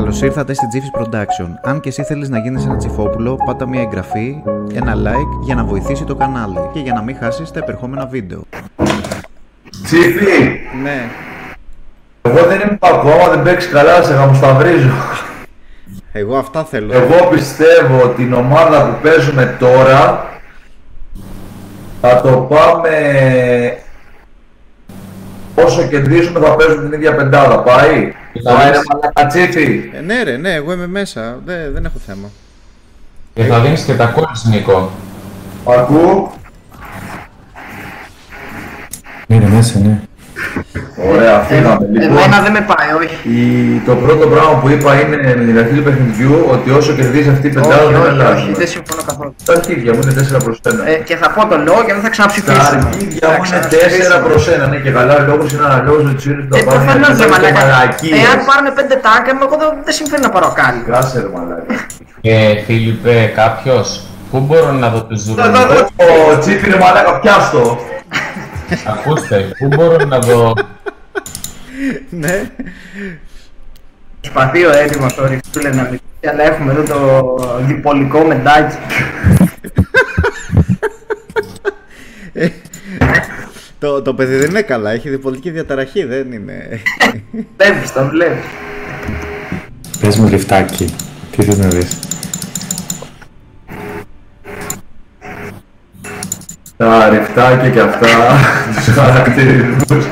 Καλώς ήρθατε στη Jiffy Production. Αν και εσύ θέλεις να γίνεις ένα τσιφόπουλο, πάτα μια εγγραφή, ένα like για να βοηθήσει το κανάλι και για να μην χάσεις τα επερχόμενα βίντεο. Τσίφι, Ναι, εγώ δεν είμαι ακόμα, δεν παίξεις καλά, σε γαμοσταυρίζω. εγώ αυτά θέλω. Εγώ πιστεύω ότι την ομάδα που παίζουμε τώρα θα το πάμε όσο κερδίζουμε θα παίζουμε την ίδια πεντάδα. Πάει. Θα Πάει ρε δεις. μαλάκα Τσίφι. Ε, ναι, ρε, ναι, εγώ είμαι μέσα. Δεν, δεν έχω θέμα. Και θα δίνεις και τα κόλλης, Νίκο. Ακού. Είναι μέσα, ναι. Ωραία, φύγαμε. Λοιπόν, Εμένα δεν με πάει, όχι. η- το πρώτο πράγμα που είπα είναι με την αρχή του παιχνιδιού ότι όσο κερδίζεις αυτή η πεντάδα Όχι, δεν όχι, όχι, αλλάζουμε. δεν συμφωνώ καθόλου. Τα αρχίδια μου είναι 4 προς 1. Ε, και θα πω το λόγο και δεν θα Τα ξαναψηφίσουμε. αρχίδια Θα μου είναι 4 ξαναψηφίσουμε. προς 1, ναι, και καλά λόγος είναι αναλόγως με τους ήρους που Ε, θα πάνε προφανώς να ρε κάνουν και μαλάκα. μαλακίες. Εάν πάρουν 5 τάκα, εγώ δεν, δεν συμφέρει να πάρω κάλλη. Κάσε ρε μαλάκα. Ε, Φίλιππε, κάποιος, πού μπορώ να δω τους Εδώ, εδώ, ζουρνούς. εδώ. Ω, τσίπι ρε μαλάκα, πιάστο. Ακούστε, πού μπορώ να δω... ναι. Προσπαθεί ο έτοιμος ο Ριφτούλε να μιλήσει, αλλά έχουμε εδώ το διπολικό μεντάκι. Το, το παιδί δεν είναι καλά, έχει διπολική διαταραχή, δεν είναι. Βλέπεις, το βλέπεις. Πες μου λιφτάκι. Τι θες να δεις; Τα ρηφτάκια και αυτά, τους χαρακτηρισμούς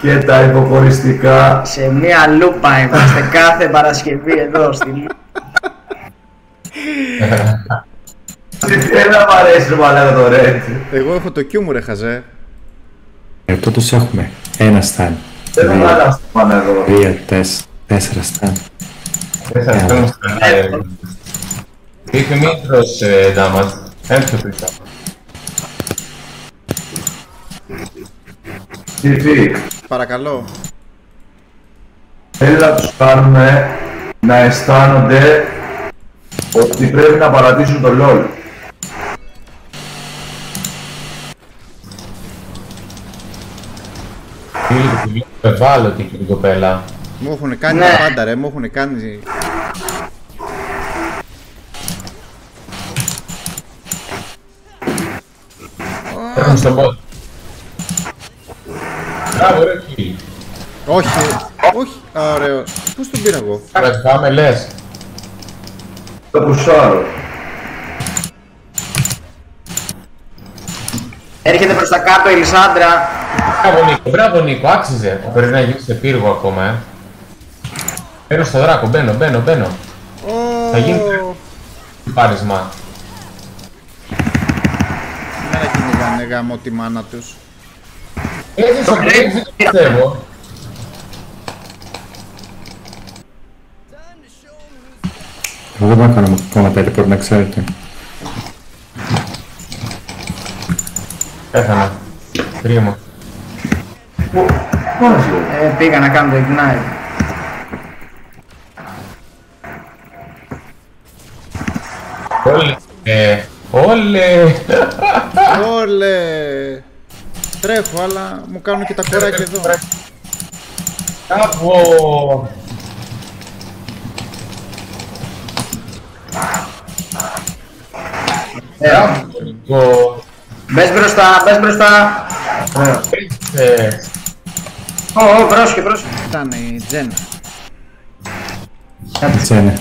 και τα υποχωριστικά. Σε μία λούπα είμαστε κάθε Παρασκευή εδώ στη Λούπα. Τσίπι, έλα μ' αρέσει ρε μαλάκα το Red. εγώ έχω το Q μου, ρε χαζέ. Ε, πότος έχουμε; Ένα σταν. Δεν Δύο, μαλάκα πάνε εδώ. τρία, τέσσερα, τέσσερα σταν. Δεν σας παίρνω στο κανάλι. Φίλιππε, μην τρως ε, damage. Ένα πιο πίσω. Τσίπι, Παρακαλώ. θέλει να τους κάνουμε να αισθάνονται ότι πρέπει να παρατήσουν το LOL. Φίλιππε, τη βλέπω ευάλωτη και την κοπέλα. Μου έχουν κάνει Ναι. τα πάντα, ρε, μου έχουν κάνει. Παίρνω στον bot. Μπράβο ρε φίλοι. Όχι, όχι, Α, ωραίο. Πώς τον πήρα εγώ; Τώρα πάμε λες. Το πουσάρω. Έρχεται προς τα κάτω η Λισάντρα. Μπράβο Νίκο, μπράβο Νίκο, άξιζε. Πρέπει να γίνει σε πύργο ακόμα, ε. Παίρνω στο δράκο, μπαίνω, μπαίνω, μπαίνω. Ω, Θα γίνει πάρισμα. Μένα κυνηγάνε γάμο τη μάνα τους. Έτσι στο break δεν το πιστεύω. Εγώ δεν μπορώ να κάνω ακόμα teleport, να ξέρετε. Πέθανα. Κρίμα. Πώς λέει. Ε, πήγα να κάνω το ignite. Όλε. Ε, όλε. Όλε! Τρέχω, αλλά μου κάνουν και τα κοράκια εδώ. Μπράβο. Μπράβο, Νίκο. Μπες μπροστά, μπες μπροστά. Ωραίο. Ε, Ω, ω, πρόσχε, πρόσχε. Ήταν η Τζένα. Τσένε.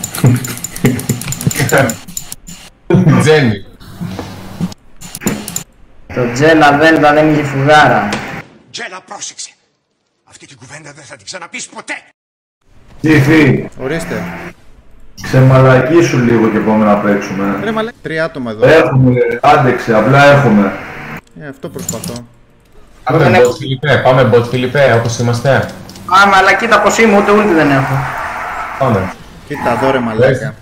Τζένι. Το Τζέλα Δέλτα δεν είχε φουγάρα. Τζέλα, πρόσεξε. Αυτή την κουβέντα δεν θα την ξαναπείς ποτέ. Τσίφι, Ορίστε. ξεμαλακίσου λίγο και πάμε να παίξουμε. Ρε μαλέ. Τρία άτομα εδώ. Έχουμε, άντεξε, απλά έχουμε. Ε, αυτό προσπαθώ. Πάμε Δεν bot έχω- Φιλιππέ, πάμε bot Φιλιππέ, όπως είμαστε. Άμα, αλλά κοίτα πως είμαι, ούτε ulti δεν έχω. Πάμε. Κοίτα εδώ ρε μαλάκα.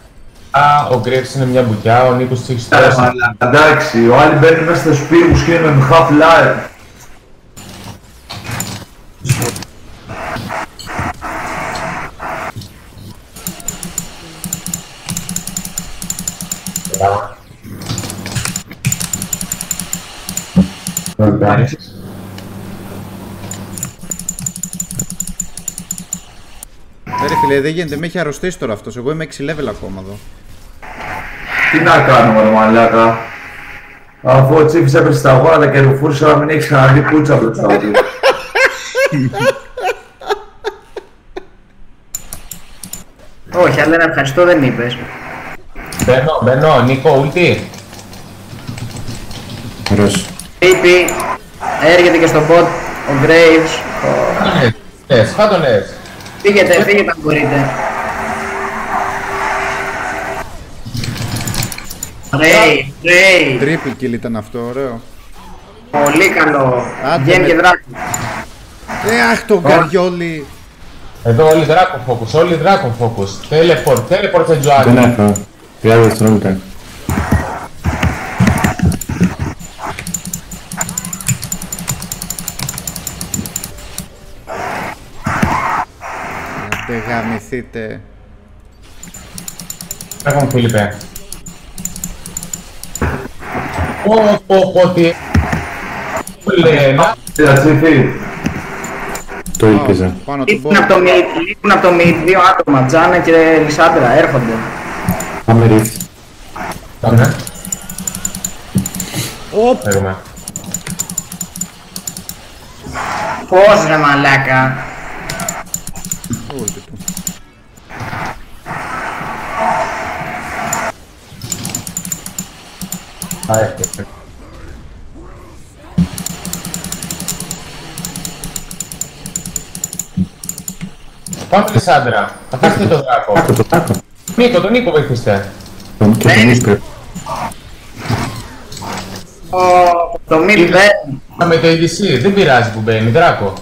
Α, ο Graves είναι μια μπουκιά, ο Νίκος της έχει Ρε στρώσει. μαλάκα, Εντάξει, ο άλλοι μπαίνει μέσα στο σπίτι και είναι με half life. Εντάξει. Ε, ρε φίλε, δεν γίνεται. Με έχει αρρωστήσει τώρα αυτός. Εγώ είμαι 6 level ακόμα εδώ. Τι να κάνουμε ρε μαλάκα. Αφού ο Τσίφης έπεσε στα γόνατα και ρουφούρησε να μην έχεις ξαναδεί πούτσα μπροστά του. Όχι, αλλά ένα ευχαριστώ δεν είπες. Μπαίνω, μπαίνω, Νίκο, ούλτι. Ωραίος. Πίπη, έρχεται και στο bot ο Graves. Λες, φάτο λες. Φύγετε, φύγετε αν μπορείτε. Ray, Ray, Triple kill ήταν αυτό, ωραίο. πολύ καλό. Άντε Βγαίνει με- και δράκο. Ε, αχ, το καριόλι. Εδώ όλοι δράκο focus, όλοι δράκο focus. Teleport, teleport σε Δεν Τζοάκη. έχω. 30 δευτερόλεπτα. Δεν γαμηθείτε. Έχουμε Φίλιππε. Πω, πω, πω, τι... Λένα. Κοίτα Τσίφη, Το ήλπιζα. Πάνω του Λείπουν από το mid, λείπουν από το mid δύο άτομα, Τζάνα και Λισάντρα, έρχονται. Πάμε ρίφ. Πάμε. Οπ, Φέρουμε. Πώς ρε μαλάκα. Ulti του. Α, έρχεται. Πάμε Λισάντρα. Θα φάσετε το δράκο. Τάκο, το τάκο. Νίκο, τον Νίκο βοηθήστε. Τον- Και τον ήλπιζα. Ω, Το mid δεν. Α, με το ADC, δεν πειράζει που μπαίνει, δράκο.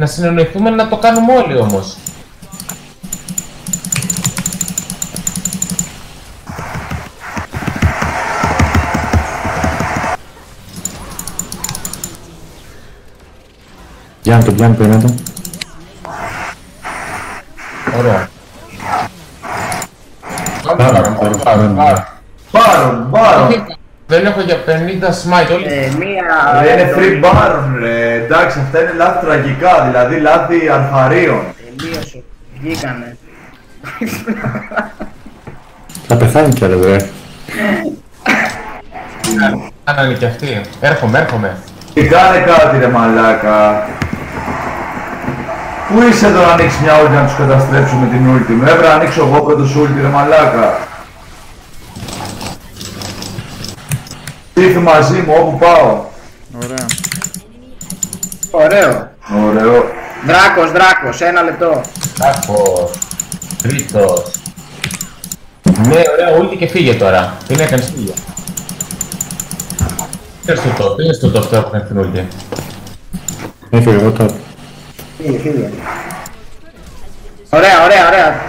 Να συνεννοηθούμε να το κάνουμε όλοι όμως. Για να το πιάνει πέναντα. Ωραία. Πάρω, πάρω, πάρω, πάρω. Μπάρον, Μπάρον. Δεν έχω για 50 smite, όλοι Ε, μία... Ρε, Είναι free Baron ρε, εντάξει αυτά είναι λάθη τραγικά, δηλαδή λάθη αρχαρίων. Τελείωσε. Βγήκανε. Θα πεθάνει κι άλλο, ρε. κάνανε και αυτοί. Έρχομαι, έρχομαι. Και κάνε κάτι ρε μαλάκα. Πού είσαι εδώ να ανοίξεις μια ούλτη να τους καταστρέψουμε την ούλτη μου. Έπρεπε να ανοίξω εγώ πρώτος ούλτη ρε μαλάκα. Ήρθε μαζί μου όπου πάω. Ωραία. Ωραίο. Ωραίο. Δράκος, δράκος, ένα λεπτό. Τάκος. Τρίτος. Ναι, ωραία, ούλτι και φύγε τώρα. Τι έκανες, φύγε. Τι είναι στο top, τι είναι στο top αυτό που έκανε την ούλτι. Έφυγε εγώ τώρα. Φύγε, φύγε. Ωραία, ωραία, ωραία.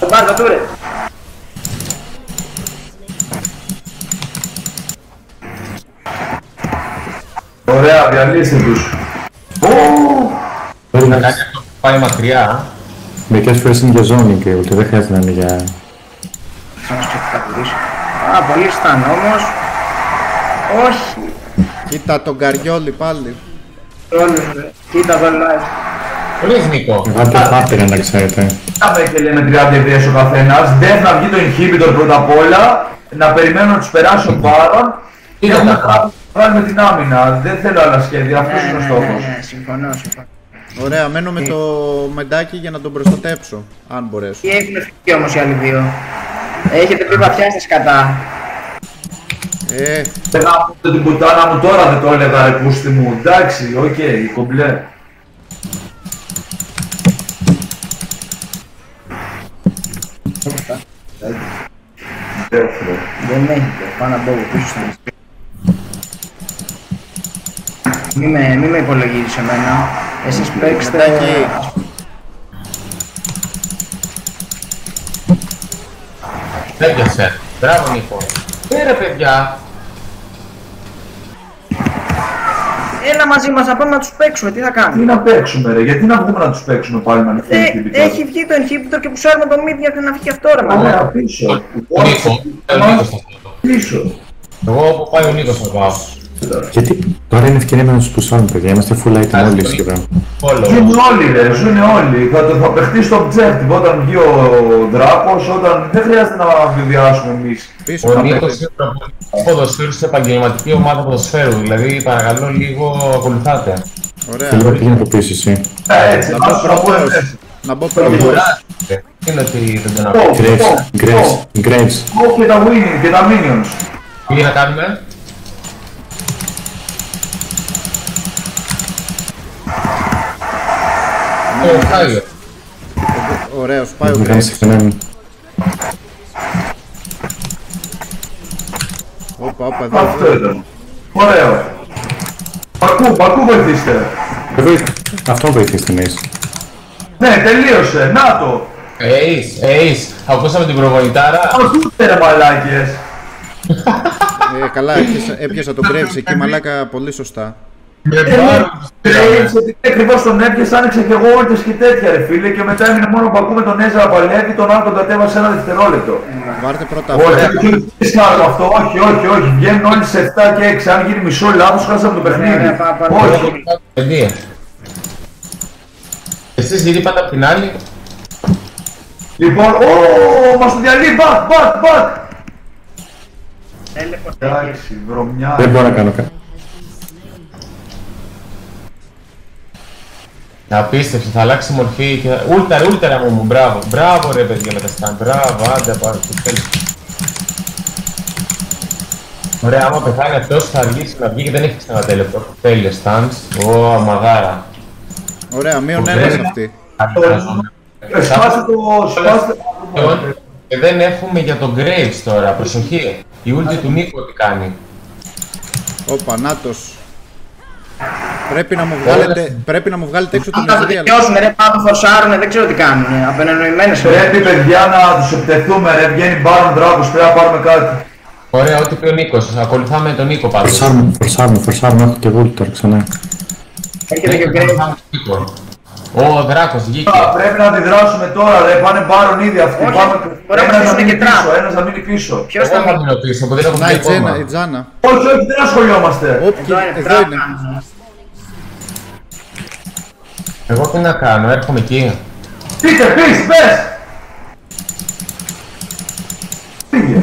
Το πάρ' το τούρε. Ωραία, διαλύστε τους. Ω, Μπορεί Να να κάνει αυτό που πάει μακριά. Μερικές φορές είναι για ζώνη και ούτε δεν χρειάζεται να είναι για... Θα μας ξεκαθαρίσω. Α, πολύ στάν όμως. Όχι. Κοίτα τον καριόλι πάλι. Όλους, ρε. Κοίτα εδώ live. Πολύ Νίκο. Βάλτε πάπυρα να ξέρετε. Κάμε και λέμε 30 ιδέες ο καθένας. Δεν θα βγει το inhibitor πρώτα απ' όλα. Να περιμένω να τους περάσει ο Baron. Και Είναι να τα- βγάλουμε την άμυνα. Δεν θέλω άλλα σχέδια. Αυτός Ναι, είναι ο ναι, στόχος. ναι, ναι, συμφωνώ, συμφωνώ. Ωραία, μένω με το μεντάκι για να τον προστατέψω. Αν μπορέσω. Τι έχουν φύγει όμως οι άλλοι δύο; Έχετε πει βαθιά στα σκατά. Ε, Δεν θα πω την πουτάνα μου τώρα δεν το έλεγα ρε πούστη μου. Εντάξει, οκ, κομπλέ. Δεύτερο. Δεν έχετε, πάνω από εγώ πίσω στα Μη με, μη με υπολογίζεις εμένα. Εσείς παίξτε... Μεντάκι. Έπιασε. Μπράβο Νίκο. Ε, ρε παιδιά. Έλα μαζί μας να πάμε να τους παίξουμε, τι θα Τι κάνουμε. να παίξουμε ρε, γιατί να βγούμε να τους παίξουμε πάλι με ανοιχτή Ε, inhibitor. έχει βγει το inhibitor και που σέρνω το mid για να βγει αυτό ρε Ωραία, μαλάκα. πίσω. Ο Νίκο. Ο Νίκος στο αυτό. Πίσω. Εγώ όπου πάει ο Νίκος θα πάω. Γιατί τώρα είναι ευκαιρία να τους πουσάρουν, παιδιά. Είμαστε full item Ας όλοι το- σχεδόν. Follow. Ζουν όλοι ρε, ζουν όλοι. Θα, το- θα παιχτεί στο objective όταν βγει ο Δράκος, όταν δεν χρειάζεται να βιβιάσουμε εμείς. Πίσω Ο θα Νίκος πέφτει. είναι προπονητής ποδοσφαίρου σε επαγγελματική ομάδα ποδοσφαίρου. Δηλαδή παρακαλώ λίγο ακολουθάτε. Ωραία. Θέλω να πήγαινε από πίσω εσύ; Ε, έτσι, Να να μπω σου να πω πρώτος. έτσι. Να μπω πρώτος. Κουράζετε. Είναι ότι δεν τον Go, ακούω. Graves, go, Graves, go. Graves. Go και τα winning και τα minions. Τι να κάνουμε; Ο Χάιο. Ωραίος, πάει ο Μου κάνει Graves. συχνά. Όπα, όπα, εδώ. Αυτό ήταν. Ωραίο. Μπακού, μπακού βοηθήστε. Δεν βοηθ- Αυτό βοηθήστε εμείς. Ναι, τελείωσε. Να το. Ace, Ace. Ακούσαμε την προπονητάρα. Ακούστε ρε μαλάκες. Ε, καλά, έπιασα, έπιασα τον Graves εκεί, μαλάκα, πολύ σωστά. Με Ε, πάρα Graves, επειδή ακριβώς τον έπιασα, άνοιξα και εγώ όρτες και τέτοια ρε φίλε και μετά έμεινε μόνο ο Μπακού με τον Έζα παλεύει, τον άλλο τον κατέβασε ένα δευτερόλεπτο. Βάρτε πρώτα Όχι, αυτό. όχι, κάνω αυτό, όχι, όχι, όχι, βγαίνουν όλοι σε 7 και 6, αν γίνει μισό λάθος χάσαμε το παιχνίδι. ναι, πά- πά- Όχι, Παιδί. Εσείς γιατί πάτε απ' την άλλη. λοιπόν, ω, μας το διαλύει, μπακ, μπακ, μπακ. Έλεγχος Εντάξει, βρωμιά. Δεν μπορώ να κάνω κάτι. Απίστευτο, θα αλλάξει μορφή και θα... Ούλτερα, ούλτερα μου, μου, μπράβο. Μπράβο ρε παιδιά με τα στάν, μπράβο, άντε πάρε το τέλος. Ωραία, άμα πεθάνει αυτός θα αργήσει να βγει και δεν έχει ξανά τέλεπτο. Τέλειο stance. Ω, αμαδάρα. Ωραία, μείον Ωραία. ένας αυτή. Ε, Σπάστε το, σπάστε Λοιπόν, Και δεν έχουμε για τον Graves τώρα, προσοχή. Η ούλτη του Νίκο τι κάνει. Όπα, νάτος. Πρέπει να μου βγάλετε, πρέπει να μου βγάλετε έξω τον Αν τα Ezreal. δικαιώσουν, ρε, πάμε φορσάρουνε, δεν ξέρω τι κάνουν. Απενενοημένες Πρέπει παιδιά να τους επιτεθούμε ρε, βγαίνει μπάρον δράκος, πρέπει να πάρουμε κάτι. Ωραία, ό,τι πει ο Νίκος. Ακολουθάμε τον Νίκο πάντως. Φορσάρουμε, φορσάρουμε, φορσάρουμε. Έχω και εγώ τώρα ξανά. Έρχεται και ο Γκρέι. Ακολουθάμε τον Νίκο. Ο Δράκος βγήκε. Α, Πρέπει να αντιδράσουμε τώρα ρε, πάνε μπάρον ήδη αυτοί. Όχι, Πάμε... μπορεί να Ένας αφήσουμε μείνει και τραπ. πίσω, ένας να μείνει πίσω. Ποιος Εγώ θα θα μείνω πίσω που δεν έχω Να, βγει η Τζένα, η ακόμα. Τζάνα. Όχι, όχι, δεν ασχολιόμαστε. Όπ, Εδώ είναι, εδώ είναι. τράπα. Εγώ τι να κάνω, έρχομαι εκεί. Πείτε, πεις, πες. Πήγε.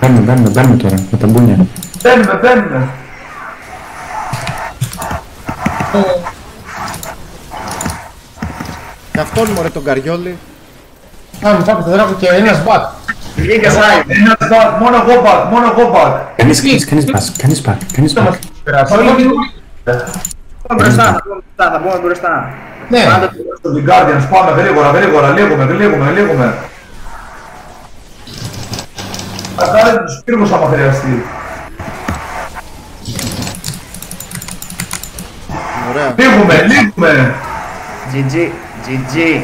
Μπαίνουμε, μπαίνουμε, μπαίνουμε τώρα με τα μπούνια. Μπαίνουμε, μπαίνουμε. Και αυτόν μωρέ τον Καριόλι. Πάμε, πάμε το δράκο και ένας μπακ. Βγήκε Σάιμ. Ένας back, μόνο εγώ back, μόνο εγώ back. Κανείς, κανείς, κανείς back, κανείς back, κανείς back. Περάσω. Όλοι μην- Πάμε μπροστά, θα πούμε μπροστά, θα πούμε μπροστά. Ναι, Πάντω, Στο The Guardians, πάμε γρήγορα, γρήγορα, λίγουμε, λίγουμε, λίγουμε. Θα κάνετε τους πύργους άμα χρειαστεί. Ωραία. Λίγουμε, λίγουμε. GG, GG.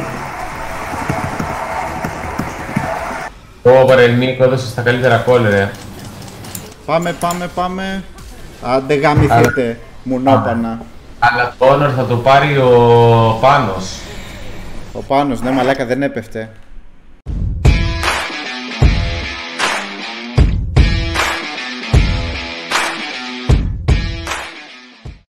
Ω, ρε Νίκο, έδωσες τα καλύτερα κόλλ, ρε. Πάμε, πάμε, πάμε. Άντε γαμηθείτε, μουνόπανα. Αλλά το honor θα το πάρει ο Πάνος. Ο Πάνος, ναι μαλάκα δεν έπεφτε.